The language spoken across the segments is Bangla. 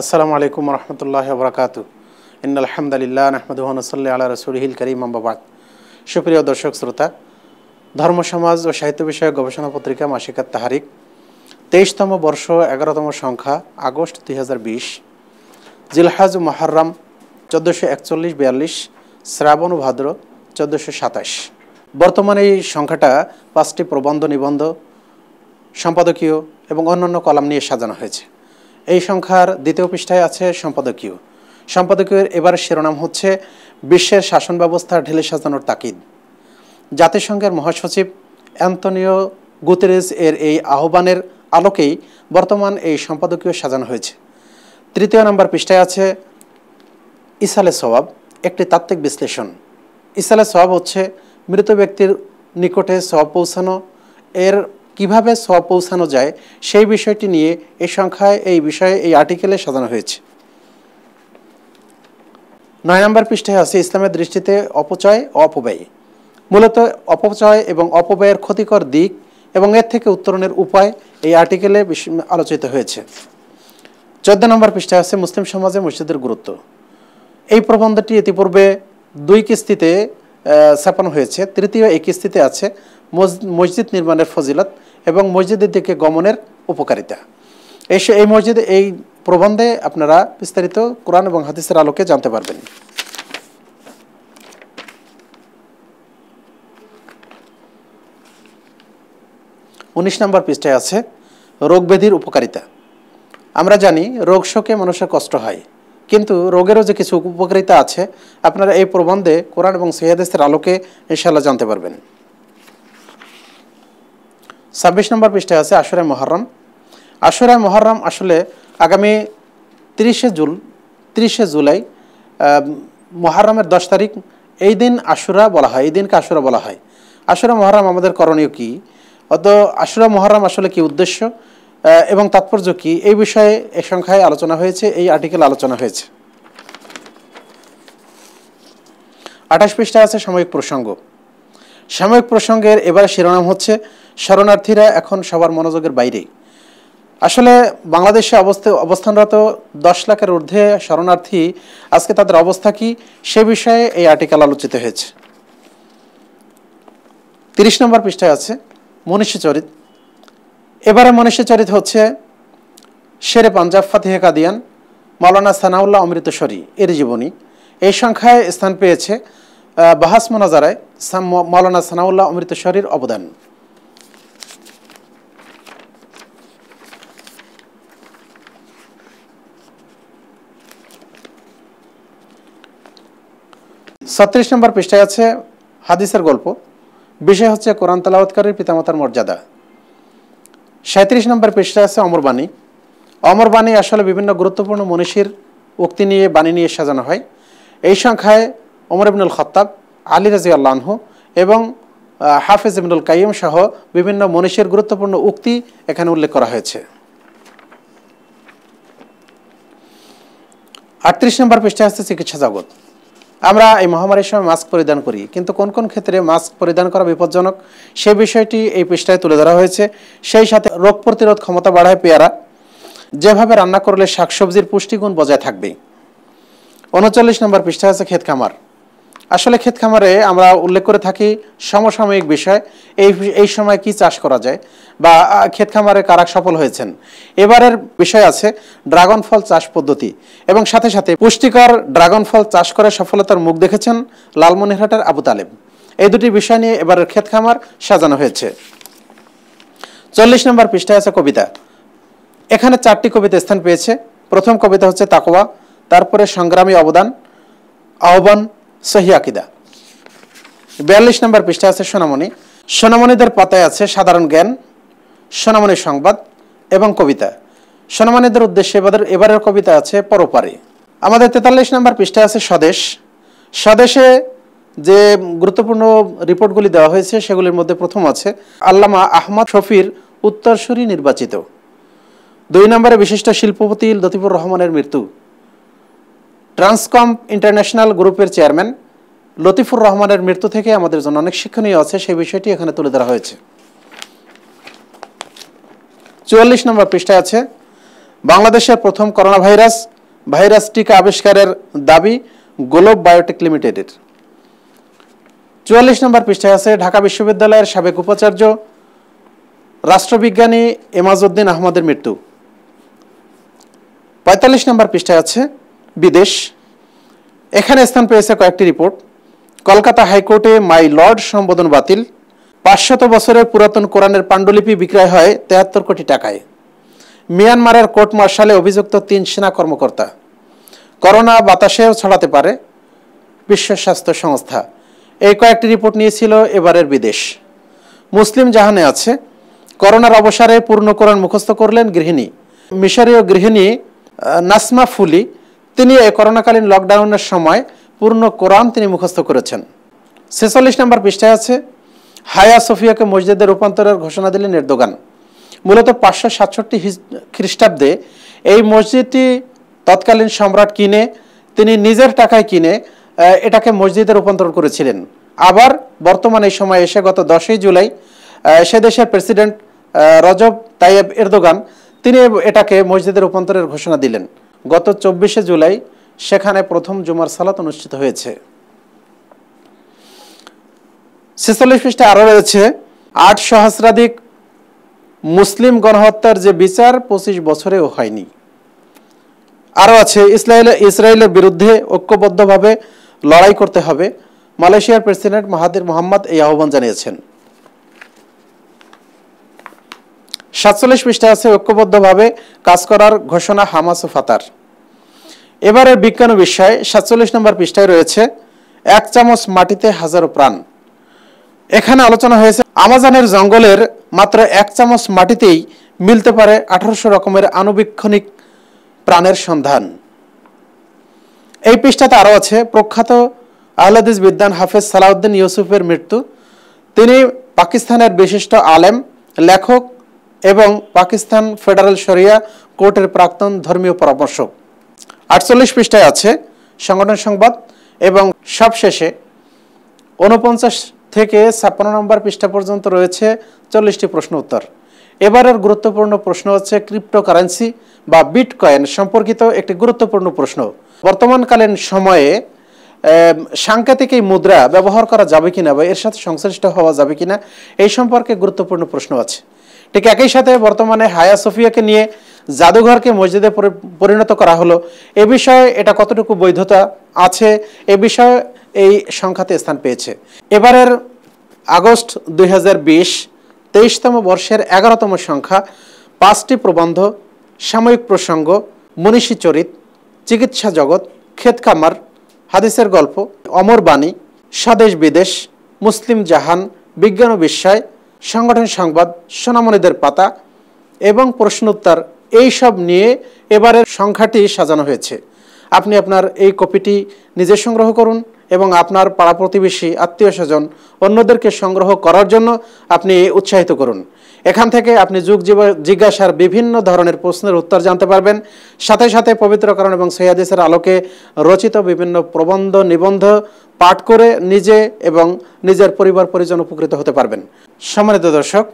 আসসালামু আলাইকুম রহমতুল্লাহ বরকাত ইন আলহামদুলিল্লাহ নাহমদুহনসল্লি আল্লাহ রসুলহিল করিম আম্বাবাদ সুপ্রিয় দর্শক, শ্রোতা, ধর্ম, সমাজ ও সাহিত্য বিষয়ক গবেষণা পত্রিকা মাসিকাত তাহারিক তেইশতম বর্ষ এগারোতম সংখ্যা, আগস্ট দুই হাজার বিশ, জিলহাজ মহারম চোদ্দোশো একচল্লিশ, বিয়াল্লিশ, শ্রাবণ ভাদ্র, চোদ্দোশো সাতাশ। বর্তমানে এই সংখ্যাটা পাঁচটি প্রবন্ধ নিবন্ধ, সম্পাদকীয় এবং অন্যান্য কলাম নিয়ে সাজানো হয়েছে। এই সংখ্যার দ্বিতীয় পৃষ্ঠায় আছে সম্পাদকীয় সম্পাদকীয়ের এবার শিরোনাম হচ্ছে বিশ্বের শাসন ব্যবস্থা ঢেলে সাজানোর তাকিদ। জাতিসংঘের মহাসচিব অ্যান্তনিও গুতেরেস এর এই আহ্বানের আলোকেই বর্তমান এই সম্পাদকীয় সাজানো হয়েছে। তৃতীয় নম্বর পৃষ্ঠায় আছে ইসালে সওয়াব, একটি তাত্ত্বিক বিশ্লেষণ। ইসালে সওয়াব হচ্ছে মৃত ব্যক্তির নিকটে সওয়াব পৌঁছানো। এর কীভাবে সওয়াব পৌঁছানো যায় সেই বিষয়টি নিয়ে এই সংখ্যায়, এই বিষয়ে এই আর্টিকেলে সাজানো হয়েছে। নয় নম্বর পৃষ্ঠায় আছে, ইসলামের দৃষ্টিতে অপচয় ও অপব্যয়। মূলত অপচয় এবং অপব্যয়ের ক্ষতিকর দিক এবং এর থেকে উত্তরণের উপায় এই আর্টিকেলে আলোচিত হয়েছে। চোদ্দ নম্বর পৃষ্ঠায় আছে, মুসলিম সমাজে মসজিদের গুরুত্ব। এই প্রবন্ধটি ইতিপূর্বে দুই কিস্তিতে ছাপানো হয়েছে। তৃতীয় এই কিস্তিতে আছে মসজিদ নির্মাণের ফজিলত এবং মসজিদের দিকে গমনের উপকারিতা। এই এই মসজিদে, এই প্রবন্ধে আপনারা বিস্তারিত কোরআন এবং হাদিসের আলোকে জানতে পারবেন। উনিশ নম্বর পৃষ্ঠায় আছে, রোগ ব্যাধির উপকারিতা। আমরা জানি রোগ শোকে মানুষের কষ্ট হয়, কিন্তু রোগেরও যে কিছু উপকারিতা আছে, আপনারা এই প্রবন্ধে কোরআন এবং সৈয়াদেশের আলোকে ইনশাল্লাহ জানতে পারবেন। ছাব্বিশ নম্বর পৃষ্ঠায় আছে আশুরায় মহরম আশুরায় মহরম আসলে আগামী তিরিশে জুল, তিরিশে জুলাই মহরমের দশ তারিখ, এই দিন আশুরা বলা হয়, এই দিনকে আশুরা বলা হয়। আশুরা মহরম আমাদের করণীয় কী? অত আশুরা মহরম আসলে কি উদ্দেশ্য? এবং তাৎপর্য কি? এই বিষয়ে এ সংখ্যায় আলোচনা হয়েছে, এই আর্টিকেল আলোচনা হয়েছে। আঠাশ পৃষ্ঠায় আছে সাময়িক প্রসঙ্গ। সাময়িক প্রসঙ্গের এবার শিরোনাম হচ্ছে, শরণার্থীরা এখন সবার মনোযোগের বাইরেই। আসলে বাংলাদেশে অবস্থা, অবস্থানরত দশ লাখের ঊর্ধ্বে শরণার্থী, আজকে তাদের অবস্থা কি সে বিষয়ে এই আর্টিকেল আলোচিত হয়েছে। তিরিশ নম্বর পৃষ্ঠায় আছে, মনীষী চরিত। এবারে মনীষী চরিত হচ্ছে শেরে পাঞ্জাব ফাতিহে কাদিয়ান মৌলানা সানাউল্লাহ অমৃতসরী এর জীবনী। এই সংখ্যায় স্থান পেয়েছে বাহাস মোনাজারায় মৌলানা সানাউল্লাহ অমৃতসরীর অবদান। ছত্রিশ নম্বর পৃষ্ঠায় আছে হাদিসের গল্প। বিষয় হচ্ছে কোরআন তালাওয়াতকারীর পিতামাতার মর্যাদা। সাঁত্রিশ নম্বর পৃষ্ঠায় আছে অমরবাণী অমরবাণী আসলে বিভিন্ন গুরুত্বপূর্ণ মনীষীর উক্তি নিয়ে বাণী নিয়ে সাজানো হয়। এই সংখ্যায় অমর ইবনুল খত্তাব, আলী রাজি আল্লাহু এবং হাফেজ ইবনুল কাইম সহ বিভিন্ন মনীষীর গুরুত্বপূর্ণ উক্তি এখানে উল্লেখ করা হয়েছে। আটত্রিশ নম্বর পৃষ্ঠায় আছে চিকিৎসা জগৎ। আমরা এই মহামারীর সময় মাস্ক পরিধান করি, কিন্তু কোন কোন ক্ষেত্রে মাস্ক পরিধান করা বিপজ্জনক সেই বিষয়টি এই পৃষ্ঠায় তুলে ধরা হয়েছে। সেই সাথে রোগ প্রতিরোধ ক্ষমতা বাড়ায় পেয়ারা, যেভাবে রান্না করলে শাকসবজির পুষ্টিগুণ বজায় থাকবে উনচল্লিশ নম্বর পৃষ্ঠায় আছে ক্ষেত খামার। আসলে ক্ষেত খামারে আমরা উল্লেখ করে থাকি সমসাময়িক বিষয়, এই এই সময় কি চাষ করা যায় বা ক্ষেত খামারে কারা সফল হয়েছেন। এবারের বিষয় আছে ড্রাগন ফল চাষ পদ্ধতি এবং সাথে সাথে পুষ্টিকর ড্রাগন ফল চাষ করে সফলতার মুখ দেখেছেন লালমনিরহাটের আবু তালেব। এই দুটি বিষয় নিয়ে এবারের ক্ষেত খামার সাজানো হয়েছে। চল্লিশ নম্বর পৃষ্ঠায় আছে কবিতা। এখানে চারটি কবিতা স্থান পেয়েছে। প্রথম কবিতা হচ্ছে তাকোয়া তারপরে সংগ্রামী অবদান, আহ্বান সহি আকিদা। বিয়াল্লিশ নম্বর পৃষ্ঠা আছে সোনামণি। সোনামণিদের পাতায় আছে সাধারণ জ্ঞান, সোনামণি সংবাদ এবং কবিতা। সোনামণিদের উদ্দেশ্যে এবারের এবারের কবিতা আছে পরপারে। আমাদের তেতাল্লিশ নম্বর পৃষ্ঠা আছে স্বদেশ। স্বদেশে যে গুরুত্বপূর্ণ রিপোর্টগুলি দেওয়া হয়েছে, সেগুলির মধ্যে প্রথম আছে, আল্লামা আহমদ শফির উত্তরসূরি নির্বাচিত। দুই নম্বরে বিশিষ্ট শিল্পপতি লতিফুর রহমানের মৃত্যু। ট্রান্সকম ইন্টারন্যাশনাল গ্রুপের চেয়ারম্যান লতিফুর রহমানের মৃত্যু থেকে আমাদের জন্য অনেক শিক্ষণীয় আছে, সেই বিষয়টি এখানে তুলে ধরা হয়েছে। চুয়াল্লিশ নম্বর পৃষ্ঠায় আছে, বাংলাদেশের প্রথম করোনা ভাইরাস ভাইরাস টিকা আবিষ্কারের দাবি গোলব বায়োটেক লিমিটেডের। চুয়াল্লিশ নম্বর পৃষ্ঠায় আছে, ঢাকা বিশ্ববিদ্যালয়ের সাবেক উপাচার্য, রাষ্ট্রবিজ্ঞানী এমাজউদ্দিন আহমদের মৃত্যু। পঁয়তাল্লিশ নম্বর পৃষ্ঠায় আছে বিদেশ। এখানে স্থান পেয়েছে কয়েকটি রিপোর্ট। কলকাতা হাইকোর্টে মাই লর্ড সম্বোধন বাতিল। পাঁচশত বছরের পুরাতন কোরআনের পাণ্ডুলিপি বিক্রয় হয় তেহাত্তর কোটি টাকায়। মিয়ানমারের কোর্ট মার্শালে অভিযুক্ত তিন সেনা কর্মকর্তা। করোনা বাতাসেও ছড়াতে পারে বিশ্ব স্বাস্থ্য সংস্থা। এই কয়েকটি রিপোর্ট নিয়েছিল এবারের বিদেশ। মুসলিম জাহানে আছে। করোনার অবসরে পূর্ণ কোরআন মুখস্থ করলেন গৃহিণী। মিশরীয় গৃহিণী নাসমা ফুলি তিনি এই করোনাকালীন লকডাউনের সময় পূর্ণ কোরআন তিনি মুখস্থ করেছেন। ছেচল্লিশ নম্বর পৃষ্ঠায় আছে, হায়া সোফিয়াকে মসজিদে রূপান্তরের ঘোষণা দিলেন এরদোগান। মূলত পাঁচশো সাতষট্টি খ্রিস্টাব্দে এই মসজিদটি তৎকালীন সম্রাট কিনে, তিনি নিজের টাকায় কিনে এটাকে মসজিদে রূপান্তর করেছিলেন। আবার বর্তমানে এই সময় এসে গত দশই জুলাই সে দেশের প্রেসিডেন্ট রজব তাইয়েব এরদোগান, তিনি এটাকে মসজিদে রূপান্তরের ঘোষণা দিলেন। গত চব্বিশে জুলাই সেখানে প্রথম জুমার সালাত অনুষ্ঠিত হয়েছে। ছেচল্লিশ পৃষ্ঠে আরও রয়েছে আট সহস্রাধিক মুসলিম গণহত্যার যে বিচার পঁচিশ বছরেও হয়নি। আরও আছে, ইসরায়েল, ইসরায়েলের বিরুদ্ধে ঐক্যবদ্ধভাবে লড়াই করতে হবে, মালয়েশিয়ার প্রেসিডেন্ট মাহাদির মোহাম্মদ এই আহ্বান জানিয়েছেন। সাতচল্লিশ পৃষ্ঠা আছে, ঐক্যবদ্ধভাবে কাজ করার ঘোষণা হামাস ও ফাতার। এবারের বিজ্ঞান বিষয়, সাতচল্লিশ নম্বর পৃষ্ঠায় রয়েছে, এক চামচ মাটিতে হাজারো প্রাণ। এখানে আলোচনা হয়েছে, আমাজনের জঙ্গলের মাত্র এক চামচ মাটিতেই মিলতে পারে আঠারোশো রকমের আনুবীক্ষণিক প্রাণের সন্ধান। এই পৃষ্ঠাতে আরও আছে, প্রখ্যাত আহলাদিস বিদ্যান হাফেজ সালাউদ্দিন ইউসুফের মৃত্যু। তিনি পাকিস্তানের বিশিষ্ট আলেম, লেখক এবং পাকিস্তান ফেডারেল শরিয়া কোর্টের প্রাক্তন ধর্মীয় পরামর্শক। আটচল্লিশ পৃষ্ঠায় আছে সংগঠন সংবাদ এবং সবশেষে উনপঞ্চাশ থেকে ছাপ্পান্ন নম্বর পৃষ্ঠা পর্যন্ত রয়েছে চল্লিশটি প্রশ্ন উত্তর। এবারের গুরুত্বপূর্ণ প্রশ্ন হচ্ছে ক্রিপ্টোকারেন্সি বা বিটকয়েন সম্পর্কিত একটি গুরুত্বপূর্ণ প্রশ্ন। বর্তমানকালীন সময়ে সাংকেতিক এই মুদ্রা ব্যবহার করা যাবে কিনা বা এর সাথে সংশ্লিষ্ট হওয়া যাবে কিনা, এই সম্পর্কে গুরুত্বপূর্ণ প্রশ্ন আছে। ঠিক একই সাথে বর্তমানে হায়া সোফিয়াকে নিয়ে জাদুঘরকে মসজিদে পরি- পরিণত করা হলো। এ বিষয়ে এটা কতটুকু বৈধতা আছে, এ বিষয়ে এই সংখ্যাতে স্থান পেয়েছে। এবারের আগস্ট দুই হাজার বিশ, তেইশতম বর্ষের এগারোতম সংখ্যা, পাঁচটি প্রবন্ধ, সাময়িক প্রসঙ্গ, মনীষী চরিত, চিকিৎসা জগৎ, ক্ষেত হাদিসের গল্প, অমর বাণী, স্বদেশ বিদেশ, মুসলিম জাহান, বিজ্ঞান ও বিস্ময় সংগঠন সংবাদ, সোনামণিদের পাতা এবং প্রশ্নোত্তর এই সব নিয়ে এবারের সংখ্যাটি সাজানো হয়েছে। আপনি আপনার এই কপিটি নিজে সংগ্রহ করুন। এবং আপনার পাড়া প্রতিবেশী, আত্মীয় স্বজন অন্যদেরকে সংগ্রহ করার জন্য আপনি উৎসাহিত করুন। এখান থেকে আপনি যুগ জিজ্ঞাসার বিভিন্ন ধরনের প্রশ্নের উত্তর জানতে পারবেন। সাথে সাথে পবিত্রকরণ এবং সৈয়াদিসের আলোকে রচিত বিভিন্ন প্রবন্ধ, নিবন্ধ পাঠ করে নিজে এবং নিজের পরিবার পরিজন উপকৃত হতে পারবেন। সম্মানিত দর্শক,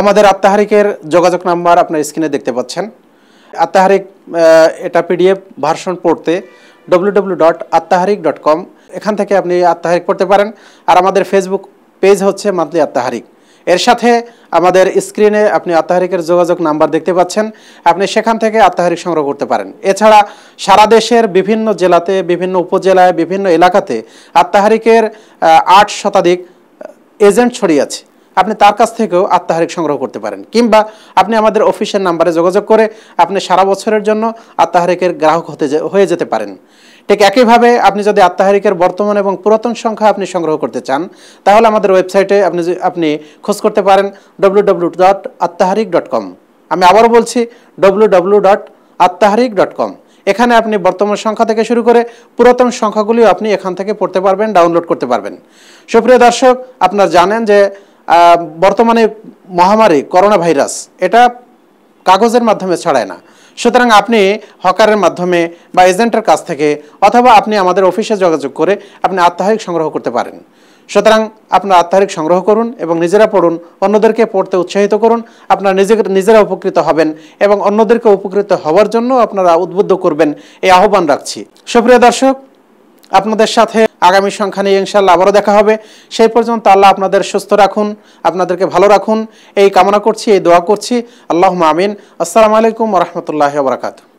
আমাদের আত্মাহারিকের যোগাযোগ নাম্বার আপনার স্ক্রিনে দেখতে পাচ্ছেন। আত্মাহারিক এটা পিডিএফ ভার্সন পড়তে ডব্লিউ ডট ডট কম এখান থেকে আপনি আত্মাহারিক পড়তে পারেন। আর আমাদের ফেসবুক পেজ হচ্ছে মান্থলি আত্মাহারিক এর সাথে আমাদের স্ক্রিনে আপনি আত্মাহারিকের যোগাযোগ নাম্বার দেখতে পাচ্ছেন। আপনি সেখান থেকে আত্মাহারিক সংগ্রহ করতে পারেন। এছাড়া সারা দেশের বিভিন্ন জেলাতে, বিভিন্ন উপজেলায়, বিভিন্ন এলাকাতে আত্মাহারিকের আট শতাধিক এজেন্ট ছড়িয়ে আছে। আপনি তার কাছ থেকেও আত্মাহারিক সংগ্রহ করতে পারেন। কিংবা আপনি আমাদের অফিসের নাম্বারে যোগাযোগ করে আপনি সারা বছরের জন্য আত্মাহারিকের গ্রাহক হতে হয়ে যেতে পারেন। ঠিক একইভাবে আপনি যদি আত্মাহারিকের বর্তমান এবং পুরাতন সংখ্যা আপনি সংগ্রহ করতে চান, তাহলে আমাদের ওয়েবসাইটে আপনি আপনি খোঁজ করতে পারেন W W dot আত্মাহারিক dot com আমি আবারও বলছি W W dot আত্মাহারিক dot com এখানে আপনি বর্তমান সংখ্যা থেকে শুরু করে পুরাতন সংখ্যাগুলিও আপনি এখান থেকে পড়তে পারবেন, ডাউনলোড করতে পারবেন। সুপ্রিয় দর্শক, আপনারা জানেন যে বর্তমানে মহামারী করোনা ভাইরাস এটা কাগজের মাধ্যমে ছড়ায় না। সুতরাং আপনি হকারের মাধ্যমে বা এজেন্টের কাছ থেকে অথবা আপনি আমাদের অফিসে যোগাযোগ করে আপনি আত্মাহারিক সংগ্রহ করতে পারেন। সুতরাং আপনার আত্মারিক সংগ্রহ করুন এবং নিজেরা পড়ুন, অন্যদেরকে পড়তে উৎসাহিত করুন, আপনারা নিজে নিজেরা উপকৃত হবেন এবং অন্যদেরকে উপকৃত হওয়ার জন্য আপনারা উদ্বুদ্ধ করবেন, এই আহ্বান রাখছি। সুপ্রিয় দর্শক আপনাদের সাথে আগামী সংখ্যা নিয়ে ইনশাল্লাহ আবারও দেখা হবে। সেই পর্যন্ত আল্লাহ আপনাদের সুস্থ রাখুন, আপনাদেরকে ভালো রাখুন। এই কামনা করছি, এই দোয়া করছি। আল্লাহ আমিন। আসসালামু আলাইকুম রহমতুল্লাহ বারাকাতু